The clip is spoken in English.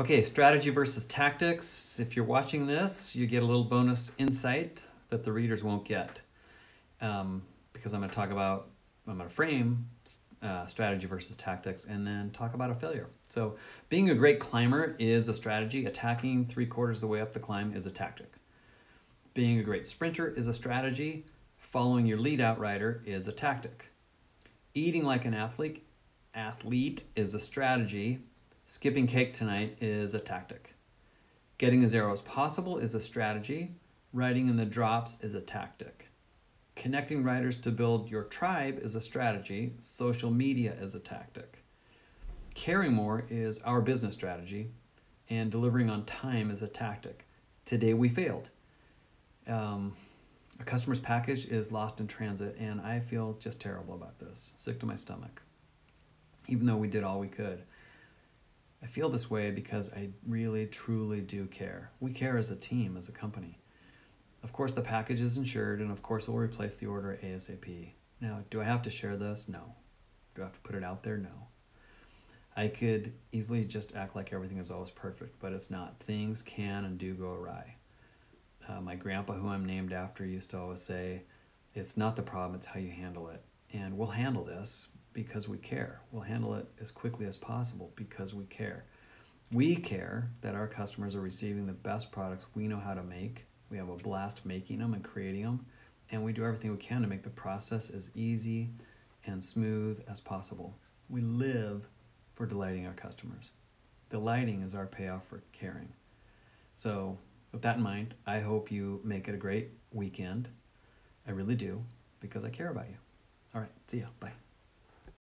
Okay, strategy versus tactics. If you're watching this, you get a little bonus insight that the readers won't get. Um, because I'm going to talk about, I'm going to frame uh, strategy versus tactics and then talk about a failure. So, being a great climber is a strategy, attacking three quarters of the way up the climb is a tactic. Being a great sprinter is a strategy, following your lead out rider is a tactic. Eating like an athlete athlete is a strategy, skipping cake tonight is a tactic. Getting as aero as possible is a strategy, riding in the drops is a tactic. Connecting riders to build your tribe is a strategy. Social media is a tactic. Caring more is our business strategy, and delivering on time is a tactic. Today we failed. Um, a customer's package is lost in transit, and I feel just terrible about this. Sick to my stomach. Even though we did all we could. I feel this way because I really, truly do care. We care as a team, as a company. Of course, the package is insured, and of course, we'll replace the order ASAP. Now, do I have to share this? No. Do I have to put it out there? No. I could easily just act like everything is always perfect, but it's not. Things can and do go awry. Uh, my grandpa, who I'm named after, used to always say, It's not the problem, it's how you handle it. And we'll handle this because we care. We'll handle it as quickly as possible because we care. We care that our customers are receiving the best products we know how to make we have a blast making them and creating them, and we do everything we can to make the process as easy and smooth as possible. We live for delighting our customers. Delighting is our payoff for caring. So, with that in mind, I hope you make it a great weekend. I really do, because I care about you. All right, see ya. Bye.